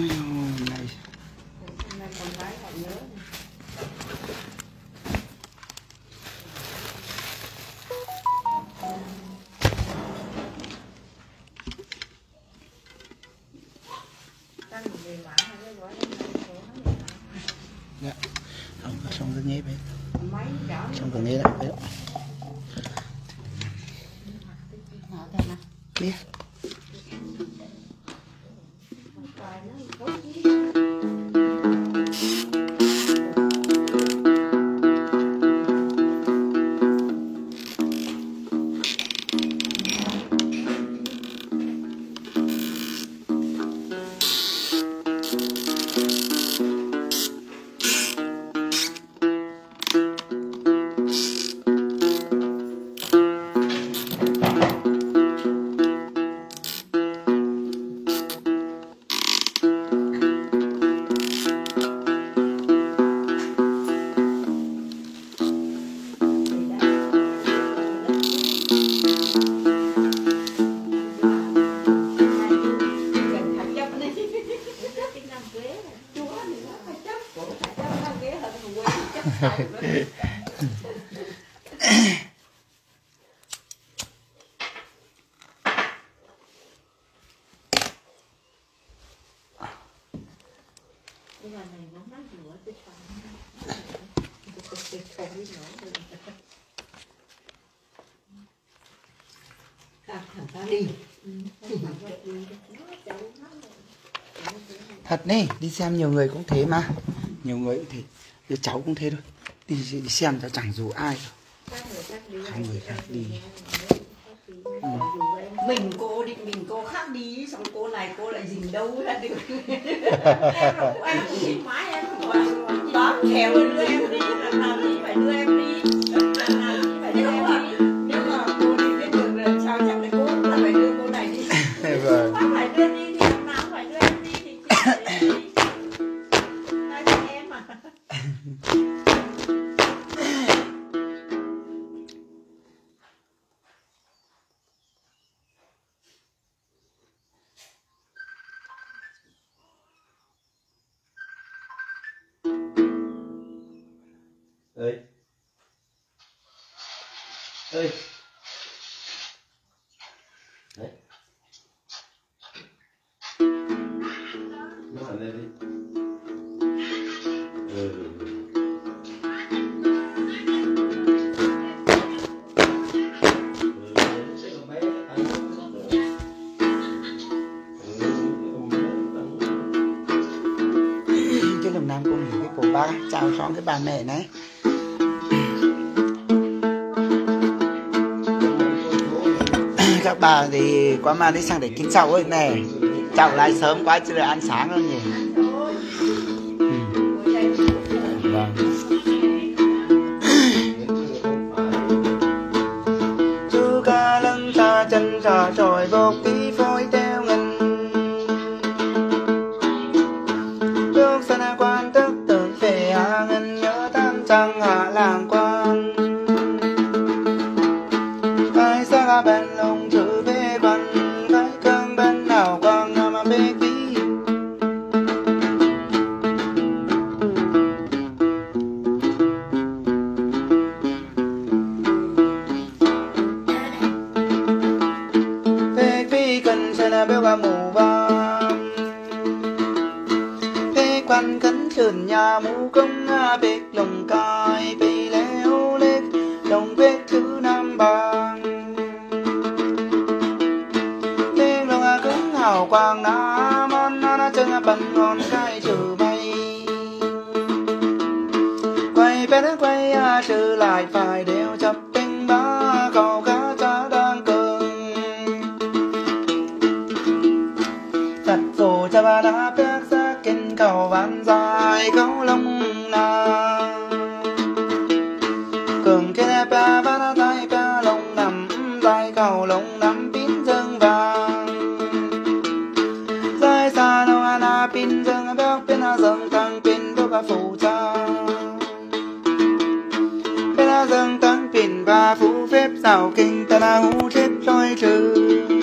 Ôi này dạ. Không xong cái nghe bé chảo xong cái nghe lại bé nè thật nè, đi xem nhiều người cũng thế mà. Nhiều người cũng thế. Cháu cũng thế thôi đi, đi xem cho chẳng dù ai đâu. Không người khác đi. Ừ. mình cô định mình cô khác đi xong cô này cô lại dình đâu ra được. Em là em cũng mãi em cũng bảo đó đưa em đi đây. Đấy. Nó hẳn lên đi. Ừ. ừ chứ nam cũng những cái cổ ba, chào xong cái bà mẹ này. Các bà thì quá mà đi sang để kín chậu ấy này chậu lại sớm quá chứ được ăn sáng đâu nhỉ ừ. Phê quan cấn trườn nhà mũ công nga, bệt lòng cài Phê leo lết lòng vết thứ nam bang. Phê lòng a cứng hào quang na món na na chân a bần ngon cái trừ bay. Quay bé đến quay a trừ lại, phải đều chập tinh ba cầu cá cha đang cơn thật phù cha ba đã biết cầu vạn dài cầu lông na cường kia ba ba ta tay ba lông nằm dài cầu lông nằm pin dương vàng. Dài xa anh na pin dương, béo pin na dương tăng pin đô ba phụ cha. Pin na dương tăng pin ba phụ phép giàu kinh ta là hú chết lôi trừ.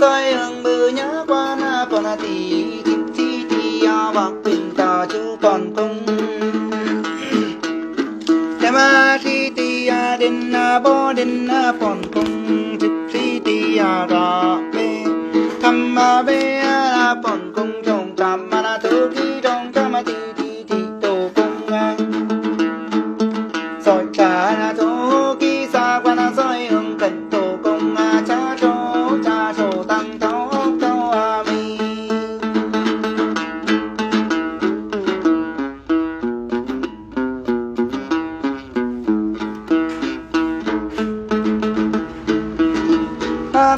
sayang bernya pana pana ti ti ti ti awak pinta cupan kong tema ti ti ya den na bo den na đến kong ti ti ti ya ra be tham thầm be ya ra pon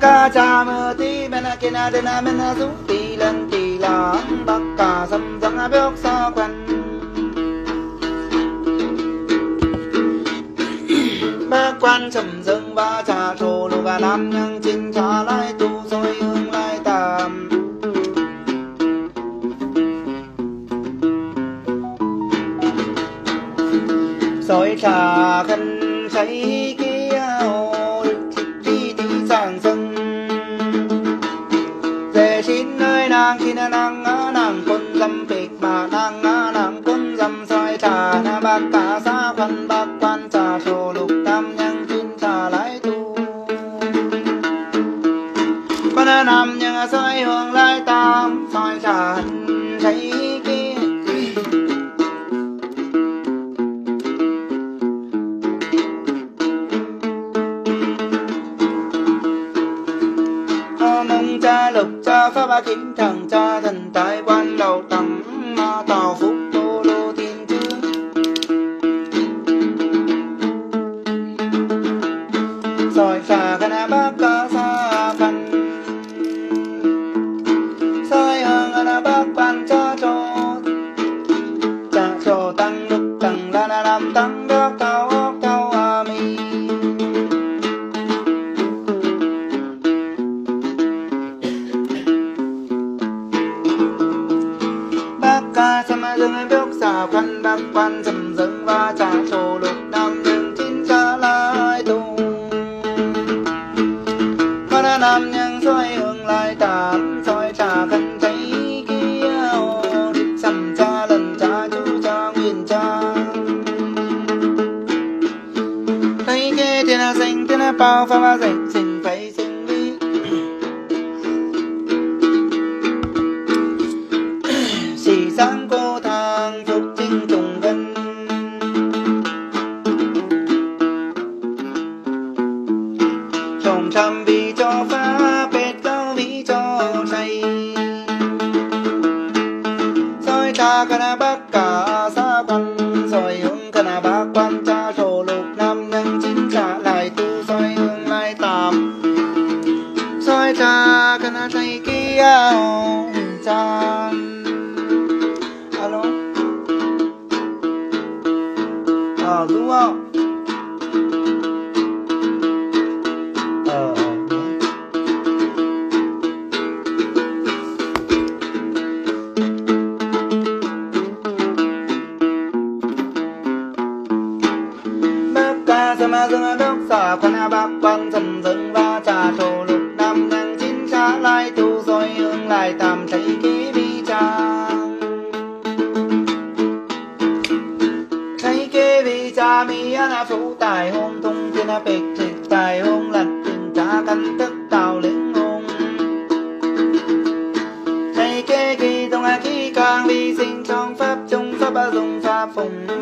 ca cha mơ ti bên a kia na đê na, bên a rú ti lên ti là bắc ca sâm răng a bước sa quen. Ba quan sâm rừng ba cha trồ lù và nam nhân chinh cha lai tu, rồi hương lai tam rồi cha khăn cháy sai tam soi trần thấy kia. Mong cha lục cha pháp ba kiếm thần cha thần tài quan đầu tầm ma tàu phúc tô lô thiên chương soi phà khana bác ca quan dầm dâng và trà trồ lục năm 짠 알로 아 누워 Hãy subscribe cho kênh Ghiền Mì Gõ Để không bỏ lỡ những video hấp dẫn vùng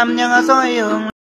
lam nyang so yung